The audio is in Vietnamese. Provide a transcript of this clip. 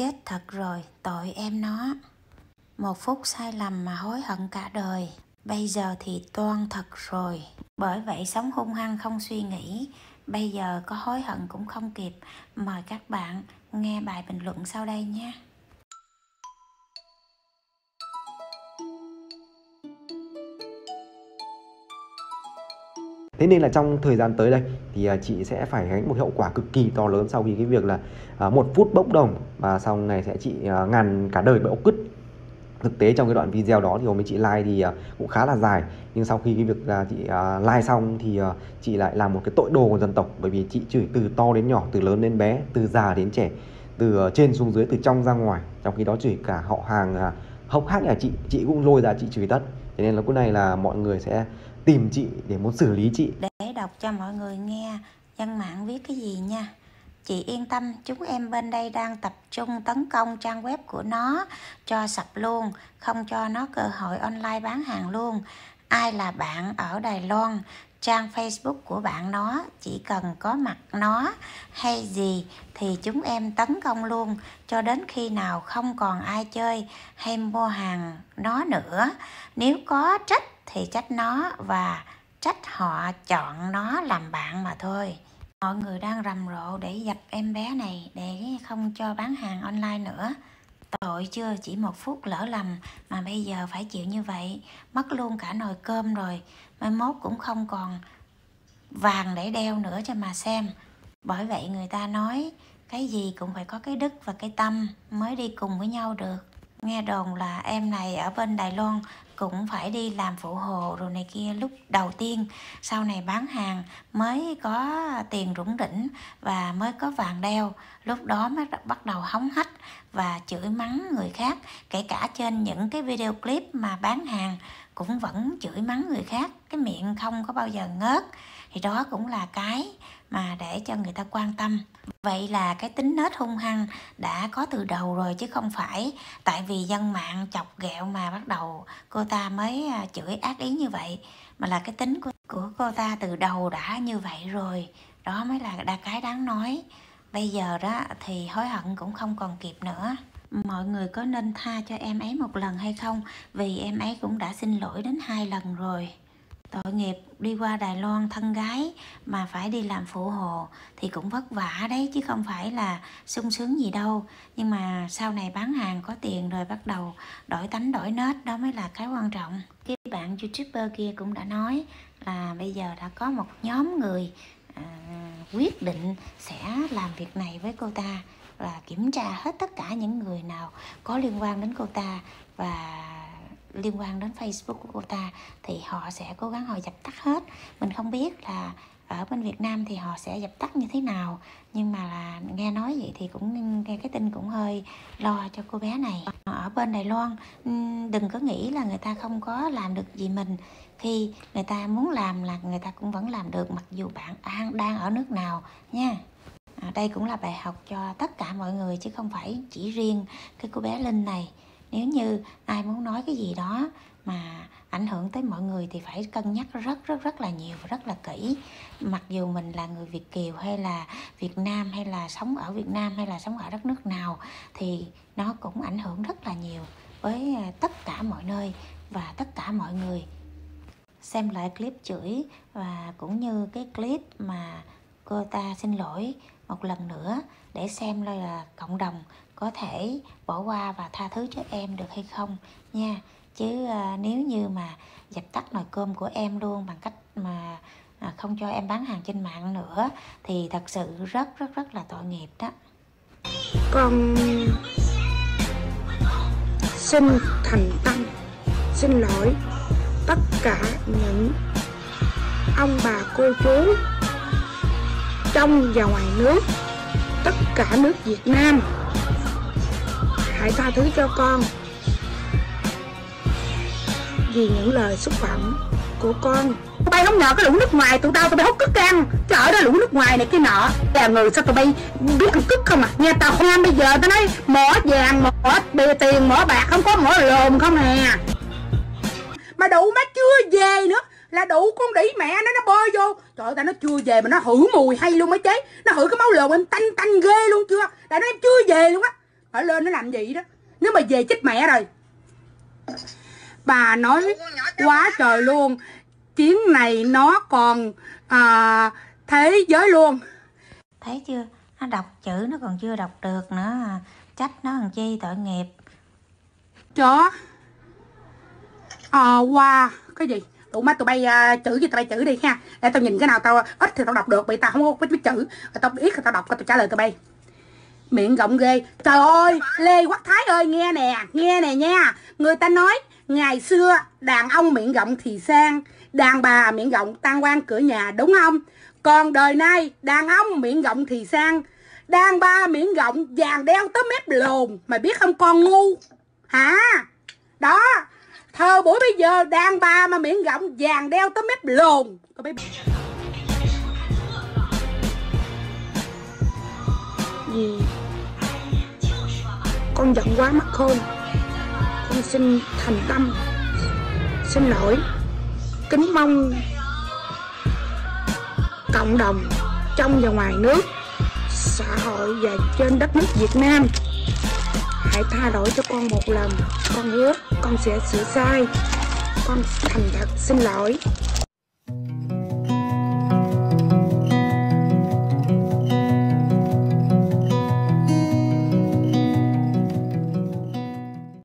chết thật rồi, tội em nó. Một phút sai lầm mà hối hận cả đời. Bây giờ thì toan thật rồi. Bởi vậy sống hung hăng không suy nghĩ. Bây giờ có hối hận cũng không kịp. Mời các bạn nghe bài bình luận sau đây nhé. Thế nên là trong thời gian tới đây, thì à, chị sẽ phải gánh một hậu quả cực kỳ to lớn sau khi cái việc là à, một phút bốc đồng và sau này sẽ chị à, ngàn cả đời bị ốc cứt. Thực tế trong cái đoạn video đó thì hôm chị like thì cũng khá là dài. Nhưng sau khi cái việc là chị like xong thì chị lại làm một cái tội đồ của dân tộc. Bởi vì chị chửi từ to đến nhỏ, từ lớn đến bé, từ già đến trẻ, từ trên xuống dưới, từ trong ra ngoài. Trong khi đó chửi cả họ hàng hốc hác nhà chị chị cũng lôi ra chị chửi tất thế nên là lúc này là mọi người sẽ tìm chị để muốn xử lý chị. Để đọc cho mọi người nghe, dân mạng viết cái gì nha. Chị yên tâm, chúng em bên đây đang tập trung tấn công trang web của nó, cho sập luôn, không cho nó cơ hội online bán hàng luôn. Ai là bạn ở đài loan trang facebook của bạn nó, chỉ cần có mặt nó hay gì thì chúng em tấn công luôn, cho đến khi nào không còn ai chơi hay mua hàng nó nữa. Nếu có trách thì trách nó và trách họ chọn nó làm bạn mà thôi. Mọi người đang rầm rộ để dập em bé này để không cho bán hàng online nữa. Tội chưa? Chỉ một phút lỡ lầm mà bây giờ phải chịu như vậy. Mất luôn cả nồi cơm rồi mai mốt cũng không còn vàng để đeo nữa cho mà xem. Bởi vậy người ta nói cái gì cũng phải có cái đức và cái tâm mới đi cùng với nhau được. Nghe đồn là em này ở bên đài loan cũng phải đi làm phụ hồ rồi này kia lúc đầu tiên. Sau này bán hàng mới có tiền rủng rỉnh và mới có vàng đeo. Lúc đó mới bắt đầu hóng hách và chửi mắng người khác, kể cả trên những cái video clip mà bán hàng cũng vẫn chửi mắng người khác cái miệng không có bao giờ ngớt. Thì đó cũng là cái mà để cho người ta quan tâm. Vậy là cái tính nết hung hăng đã có từ đầu rồi chứ không phải. Tại vì dân mạng chọc ghẹo mà bắt đầu cô ta mới à, chửi ác ý như vậy. Mà là cái tính của, của cô ta từ đầu đã như vậy rồi. Đó mới là đa cái đáng nói. Bây giờ đó thì hối hận cũng không còn kịp nữa mọi người có nên tha cho em ấy một lần hay không? Vì em ấy cũng đã xin lỗi đến hai lần rồi. Tội nghiệp đi qua Đài Loan thân gái mà phải đi làm phụ hồ thì cũng vất vả đấy chứ không phải là sung sướng gì đâu. Nhưng mà sau này bán hàng có tiền rồi bắt đầu đổi tánh đổi nết đó mới là cái quan trọng. Cái bạn youtuber kia cũng đã nói là bây giờ đã có một nhóm người à, quyết định sẽ làm việc này với cô ta là kiểm tra hết tất cả những người nào có liên quan đến cô ta và liên quan đến Facebook của cô ta thì họ sẽ cố gắng họ dập tắt hết. Mình không biết là ở bên Việt Nam thì họ sẽ dập tắt như thế nào, nhưng mà là nghe nói vậy thì cũng nghe cái tin cũng hơi lo cho cô bé này. Ở bên Đài Loan ừ, đừng có nghĩ là người ta không có làm được gì mình. Khi người ta muốn làm là người ta cũng vẫn làm được, mặc dù bạn đang ở nước nào nha à, đây cũng là bài học cho tất cả mọi người chứ không phải chỉ riêng cái cô bé Linh này. Nếu như ai muốn nói cái gì đó mà ảnh hưởng tới mọi người thì phải cân nhắc rất rất rất là nhiều và rất là kỹ. Mặc dù mình là người việt kiều hay là việt nam hay là sống ở việt nam hay là sống ở đất nước nào thì nó cũng ảnh hưởng rất là nhiều với à, tất cả mọi nơi và tất cả mọi người. Xem lại clip chửi và cũng như cái clip mà cô ta xin lỗi một lần nữa để xem là cộng đồng có thể bỏ qua và tha thứ cho em được hay không nha. Chứ à, nếu như mà dập tắt nồi cơm của em luôn bằng cách mà à, không cho em bán hàng trên mạng nữa thì thật sự rất rất rất là tội nghiệp đó. Con xin thành tâm xin lỗi tất cả những ông bà cô chú trong và ngoài nước, tất cả nước Việt Nam. Hãy tha thứ cho con vì những lời xúc phạm của con. Tụi bay không ngờ cái lũ nước ngoài, tụi tao tụi bay hút cức ăn trời đó lũ nước ngoài này cái nọ. Là người sao tụi bay biết ăn cức không à? Nhà tao khoan bây giờ tao nói, mỏ vàng, mỏ bề tiền, mỏ bạc, không có mỏ lồn không nè mà đủ má chưa về nữa là đủ con đĩ mẹ nó nó bơi vô. Trời ơi tao nó chưa về mà nó hử mùi hay luôn mấy chế nó hử cái máu lồn em tanh tanh ghê luôn chưa? Là nó em chưa về luôn á. Ở lên nó làm gì đó. Nếu mà về chết mẹ rồi. Bà nói quá trời luôn. Chuyến này nó còn à, thế giới luôn. Thấy chưa? Nó đọc chữ nó còn chưa đọc được nữa. Trách nó làm chi tội nghiệp. Chó. À, qua. Cái gì tụi má tụi bay uh, chữ gì tụi bay chữ đi ha. Để tao nhìn cái nào tao ít thì tao đọc được bị tao không có biết chữ. Tao biết thì tao đọc tao trả lời tụi bay. Miệng rộng ghê. Trời ơi lê quắc thái ơi nghe nè nghe nè nha. Người ta nói ngày xưa đàn ông miệng rộng thì sang đàn bà miệng rộng tan quan cửa nhà đúng không? Còn đời nay đàn ông miệng rộng thì sang đàn bà miệng rộng vàng đeo tới mép lồn mày biết không con ngu? Hả? Đó thời buổi bây giờ, đàn bà mà miệng rộng, vàng đeo tới mép lồn. Có biết gì? Con giận quá mất khôn con xin thành tâm. Xin lỗi. Kính mong cộng đồng trong và ngoài nước, xã hội và trên đất nước Việt Nam hãy tha lỗi cho con một lần. Con hứa con sẽ sửa sai. Con thành thật, xin lỗi.